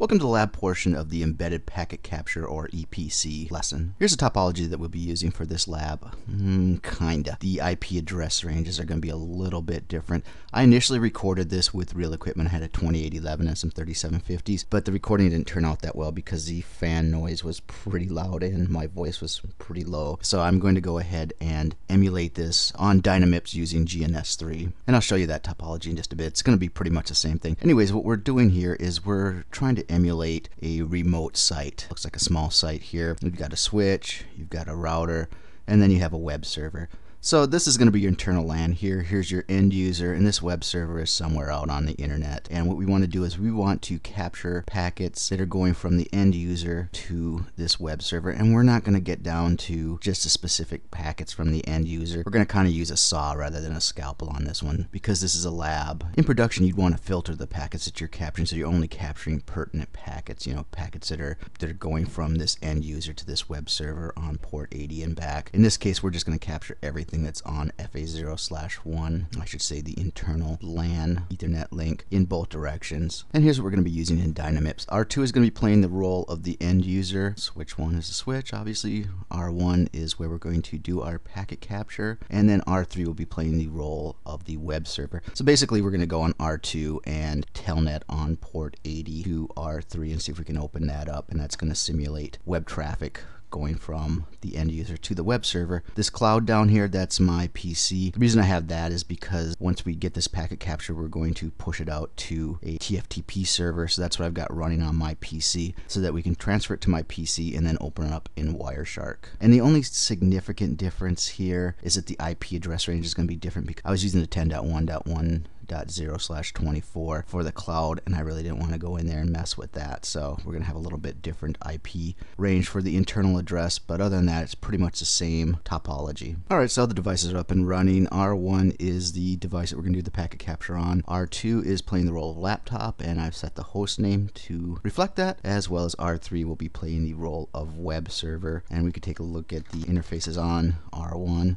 Welcome to the lab portion of the Embedded Packet Capture or EPC lesson. Here's the topology that we'll be using for this lab. Mm, kinda. The IP address ranges are going to be a little bit different. I initially recorded this with real equipment. I had a 2811 and some 3750s, but the recording didn't turn out that well because the fan noise was pretty loud and my voice was pretty low. So I'm going to go ahead and emulate this on Dynamips using GNS3. And I'll show you that topology in just a bit. It's going to be pretty much the same thing. Anyways, what we're doing here is we're trying to emulate a remote site. Looks like a small site here. You've got a switch, you've got a router, and then you have a web server. So this is going to be your internal LAN here. Here's your end user, and this web server is somewhere out on the internet. And what we want to do is we want to capture packets that are going from the end user to this web server. And we're not going to get down to just the specific packets from the end user. We're going to kind of use a saw rather than a scalpel on this one because this is a lab. In production, you'd want to filter the packets that you're capturing so you're only capturing pertinent packets, you know, packets that are that are going from this end user to this web server on port 80 and back. In this case, we're just going to capture everything everything that's on FA0 slash 1, I should say the internal LAN Ethernet link in both directions. And here's what we're going to be using in Dynamips. R2 is going to be playing the role of the end user. Switch 1 is a switch, obviously. R1 is where we're going to do our packet capture. And then R3 will be playing the role of the web server. So basically we're going to go on R2 and telnet on port 80 to R3 and see if we can open that up. And that's going to simulate web traffic going from the end user to the web server. This cloud down here, that's my PC. The reason I have that is because once we get this packet capture, we're going to push it out to a TFTP server. So that's what I've got running on my PC so that we can transfer it to my PC and then open it up in Wireshark. And the only significant difference here is that the IP address range is going to be different because I was using the 10.1.1 0 slash 24 for the cloud and I really didn't want to go in there and mess with that. So we're gonna have a little bit different IP range for the internal address but other than that it's pretty much the same topology. Alright so the devices are up and running. R1 is the device that we're gonna do the packet capture on. R2 is playing the role of laptop and I've set the host name to reflect that as well as R3 will be playing the role of web server and we could take a look at the interfaces on R1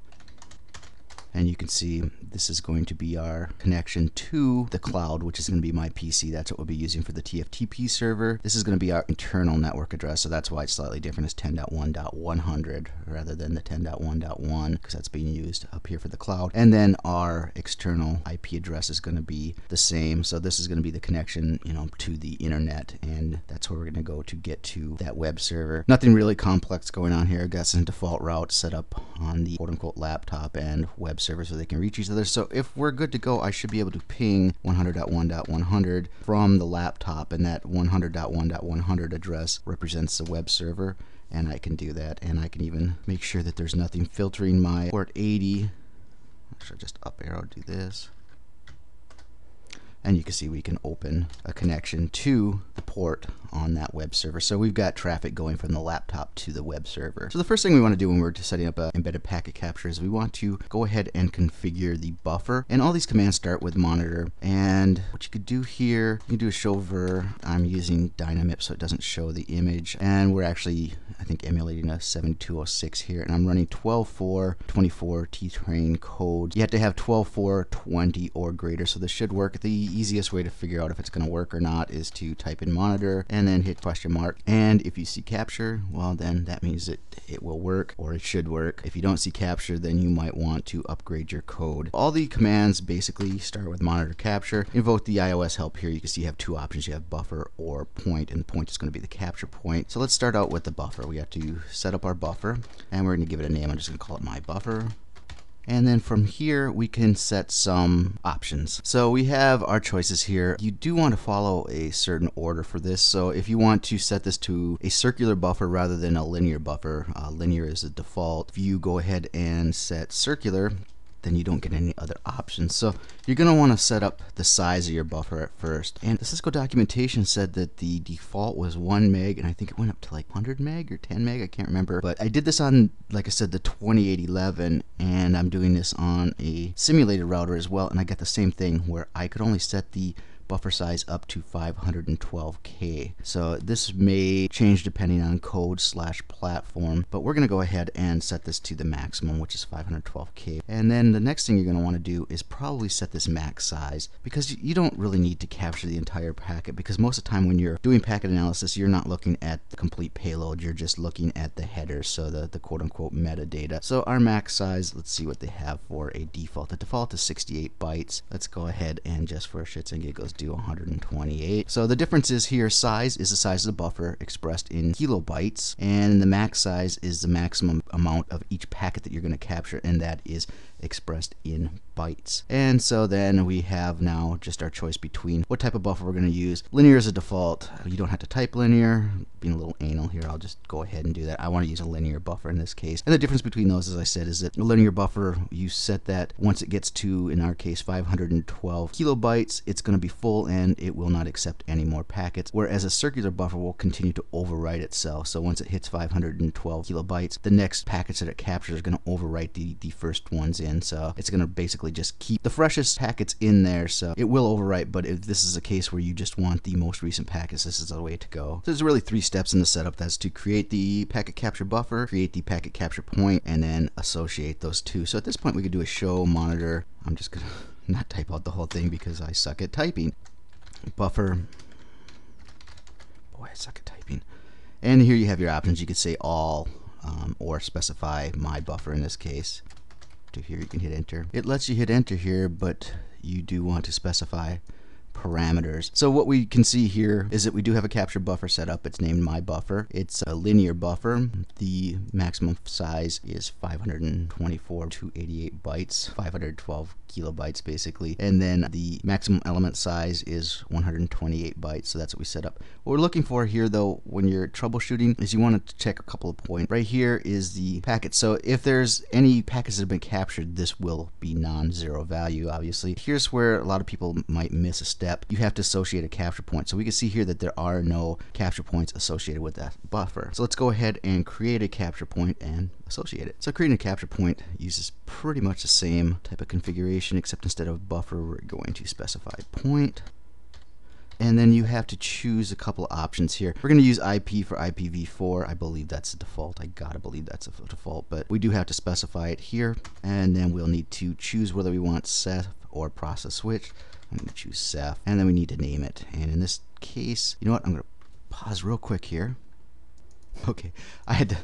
and you can see this is going to be our connection to the cloud which is going to be my PC that's what we'll be using for the TFTP server. This is going to be our internal network address so that's why it's slightly different. It's 10.1.100 rather than the 10.1.1 because that's being used up here for the cloud. And then our external IP address is going to be the same. So this is going to be the connection you know to the internet and that's where we're going to go to get to that web server. Nothing really complex going on here. I got some default route set up on the quote-unquote laptop and web server so they can reach each other. So if we're good to go, I should be able to ping 100.1.100 from the laptop, and that 100.1.100 address represents the web server. And I can do that, and I can even make sure that there's nothing filtering my port 80. I should just up arrow do this and you can see we can open a connection to the port on that web server. So we've got traffic going from the laptop to the web server. So the first thing we want to do when we're setting up an embedded packet capture is we want to go ahead and configure the buffer. And all these commands start with monitor. And what you could do here, you can do a show ver. I'm using Dynamip so it doesn't show the image. And we're actually, I think, emulating a 7206 here. And I'm running 12.4.24 T-Train code. You have to have 12.4.20 or greater. So this should work. The easiest way to figure out if it's going to work or not is to type in monitor and then hit question mark. And if you see capture, well, then that means that it will work or it should work. If you don't see capture, then you might want to upgrade your code. All the commands basically start with monitor capture. Invoke the IOS help here. You can see you have two options. You have buffer or point, and the point is going to be the capture point. So let's start out with the buffer. We have to set up our buffer, and we're going to give it a name. I'm just going to call it my buffer. And then from here, we can set some options. So we have our choices here. You do want to follow a certain order for this. So if you want to set this to a circular buffer rather than a linear buffer, uh, linear is the default. If you go ahead and set circular, then you don't get any other options. So you're going to want to set up the size of your buffer at first. And the Cisco documentation said that the default was 1 meg, and I think it went up to like 100 meg or 10 meg, I can't remember. But I did this on, like I said, the 2811, and I'm doing this on a simulated router as well, and I got the same thing where I could only set the buffer size up to 512k. So this may change depending on code slash platform, but we're going to go ahead and set this to the maximum, which is 512k. And then the next thing you're going to want to do is probably set this max size because you don't really need to capture the entire packet because most of the time when you're doing packet analysis, you're not looking at the complete payload, you're just looking at the header, so the, the quote unquote metadata. So our max size, let's see what they have for a default. The default is 68 bytes. Let's go ahead and just for shits and giggles do 128. So the difference is here size is the size of the buffer expressed in kilobytes and the max size is the maximum amount of each packet that you're going to capture and that is expressed in bytes. And so then we have now just our choice between what type of buffer we're going to use. Linear is a default. You don't have to type linear. Being a little anal here, I'll just go ahead and do that. I want to use a linear buffer in this case. And the difference between those, as I said, is that a linear buffer, you set that once it gets to, in our case, 512 kilobytes, it's going to be full and it will not accept any more packets. Whereas a circular buffer will continue to overwrite itself. So once it hits 512 kilobytes, the next packets that it captures are going to overwrite the, the first ones in. So it's going to basically just keep the freshest packets in there. So it will overwrite, but if this is a case where you just want the most recent packets, this is the way to go. So there's really three steps in the setup. That's to create the packet capture buffer, create the packet capture point, and then associate those two. So at this point, we could do a show monitor. I'm just going to not type out the whole thing because I suck at typing. Buffer. Boy, I suck at typing. And here you have your options. You could say all um, or specify my buffer in this case. To here you can hit enter. It lets you hit enter here, but you do want to specify parameters. So what we can see here is that we do have a capture buffer set up. It's named my buffer. It's a linear buffer. The maximum size is 524 to 88 bytes, 512 kilobytes basically. And then the maximum element size is 128 bytes. So that's what we set up. What we're looking for here though when you're troubleshooting is you want to check a couple of points. Right here is the packet. So if there's any packets that have been captured, this will be non-zero value obviously. Here's where a lot of people might miss a step. You have to associate a capture point. So we can see here that there are no capture points associated with that buffer. So let's go ahead and create a capture point and associate it. So creating a capture point uses pretty much the same type of configuration except instead of buffer we're going to specify point and then you have to choose a couple of options here. We're going to use IP for IPv4. I believe that's the default. I gotta believe that's a default, but we do have to specify it here. And then we'll need to choose whether we want CEF or process switch. I'm going to choose CEF, and then we need to name it. And in this case, you know what? I'm going to pause real quick here. Okay, I had to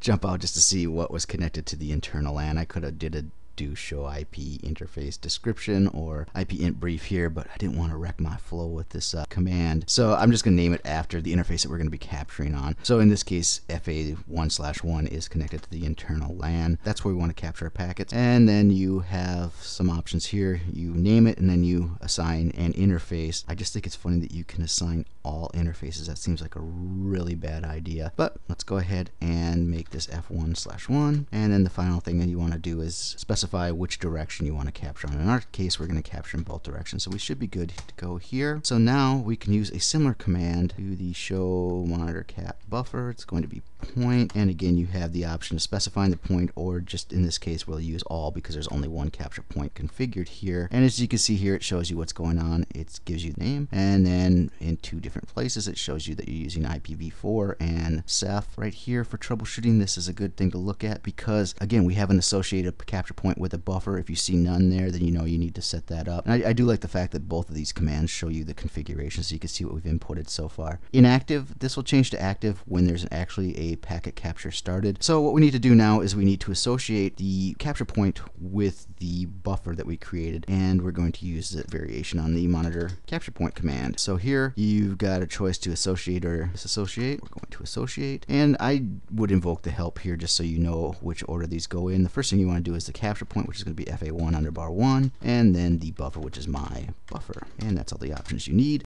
jump out just to see what was connected to the internal LAN. I could have did a do show IP interface description or IP int brief here, but I didn't want to wreck my flow with this uh, command. So I'm just going to name it after the interface that we're going to be capturing on. So in this case, FA1 slash 1 is connected to the internal LAN. That's where we want to capture our packets. And then you have some options here. You name it and then you assign an interface. I just think it's funny that you can assign all interfaces. That seems like a really bad idea. But let's go ahead and make this F1 slash 1. And then the final thing that you want to do is specify specify which direction you want to capture. In our case, we're going to capture in both directions, so we should be good to go here. So now we can use a similar command to the show monitor cap buffer. It's going to be point, and again, you have the option of specifying the point, or just in this case, we'll use all because there's only one capture point configured here. And as you can see here, it shows you what's going on. It gives you the name, and then in two different places, it shows you that you're using IPv4 and CEF. Right here for troubleshooting, this is a good thing to look at because, again, we have an associated capture point point with a buffer. If you see none there, then you know you need to set that up. And I, I do like the fact that both of these commands show you the configuration so you can see what we've inputted so far. Inactive, this will change to active when there's actually a packet capture started. So what we need to do now is we need to associate the capture point with the buffer that we created and we're going to use the variation on the monitor capture point command. So here you've got a choice to associate or disassociate. We're going to associate and I would invoke the help here just so you know which order these go in. The first thing you want to do is the capture capture point, which is going to be FA1 underbar 1, and then the buffer, which is my buffer. And that's all the options you need.